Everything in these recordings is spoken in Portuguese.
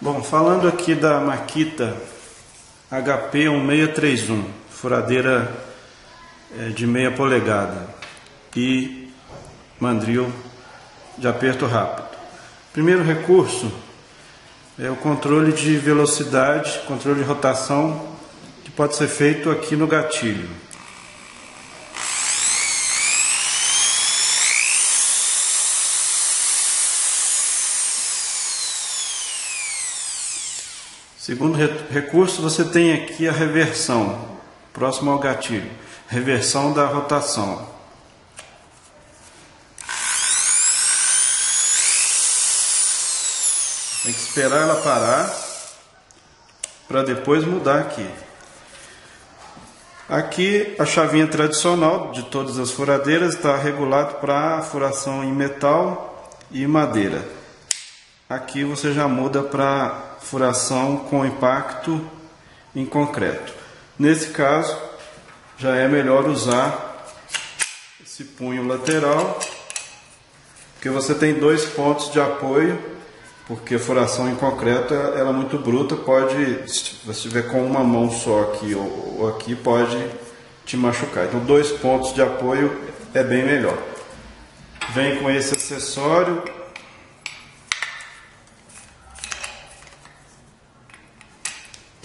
Bom, falando aqui da Makita HP 1631, furadeira é, de meia polegada e mandril de aperto rápido. Primeiro recurso é o controle de velocidade, controle de rotação, que pode ser feito aqui no gatilho. Segundo recurso, você tem aqui a reversão, próximo ao gatilho, reversão da rotação. Tem que esperar ela parar para depois mudar aqui. Aqui a chavinha tradicional de todas as furadeiras está regulado para furação em metal e madeira. Aqui você já muda para furação com impacto em concreto. Nesse caso, já é melhor usar esse punho lateral, porque você tem dois pontos de apoio porque a furação em concreto ela é muito bruta, pode, se você estiver com uma mão só aqui ou, ou aqui, pode te machucar. Então, dois pontos de apoio é bem melhor. Vem com esse acessório.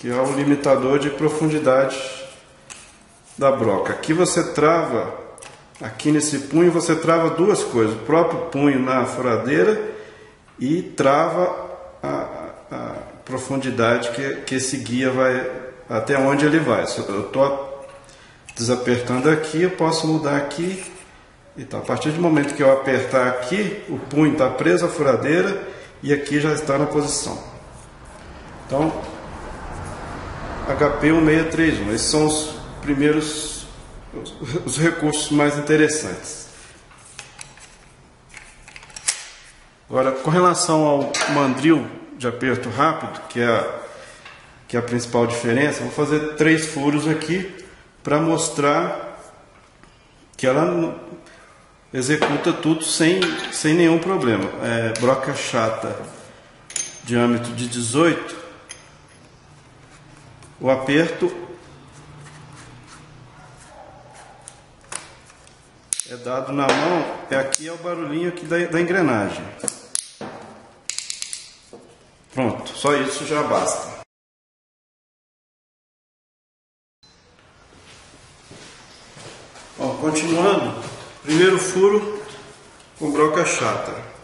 Que é o limitador de profundidade da broca. Aqui você trava, aqui nesse punho você trava duas coisas. O próprio punho na furadeira e trava a, a profundidade que, que esse guia vai, até onde ele vai. Se eu estou desapertando aqui, eu posso mudar aqui. Então, a partir do momento que eu apertar aqui, o punho está preso à furadeira e aqui já está na posição. Então, HP 1631, esses são os primeiros os recursos mais interessantes. Agora, com relação ao mandril de aperto rápido, que é a, que é a principal diferença, vou fazer três furos aqui para mostrar que ela executa tudo sem, sem nenhum problema. É, broca chata, diâmetro de 18, o aperto é dado na mão, é aqui é o barulhinho aqui da, da engrenagem. Pronto, só isso já basta. Bom, continuando, primeiro furo com broca chata.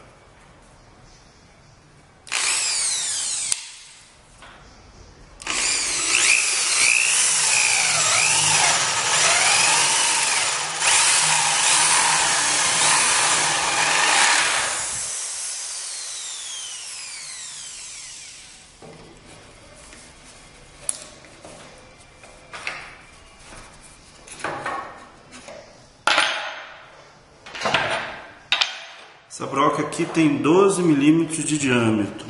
Essa broca aqui tem 12 milímetros de diâmetro.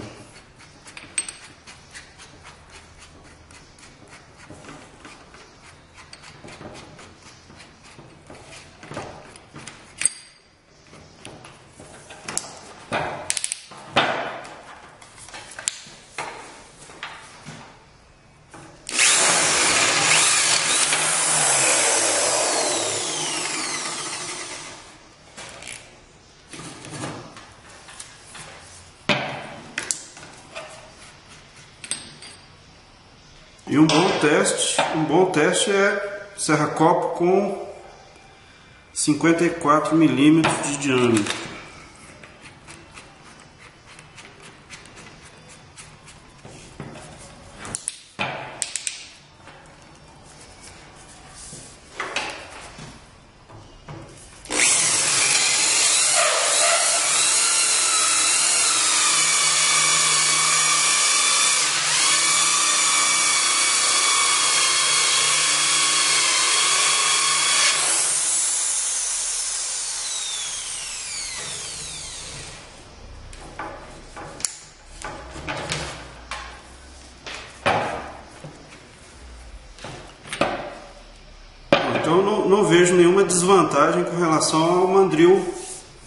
E um bom teste, um bom teste é serra-copo com 54 milímetros de diâmetro. Desvantagem com relação ao mandril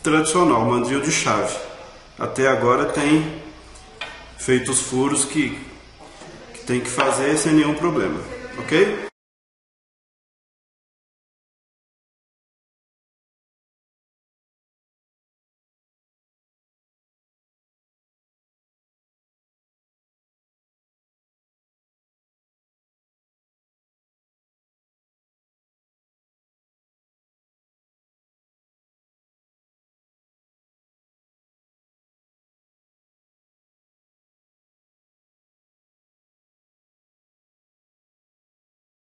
tradicional, mandril de chave. Até agora tem feito os furos que, que tem que fazer sem nenhum problema, ok?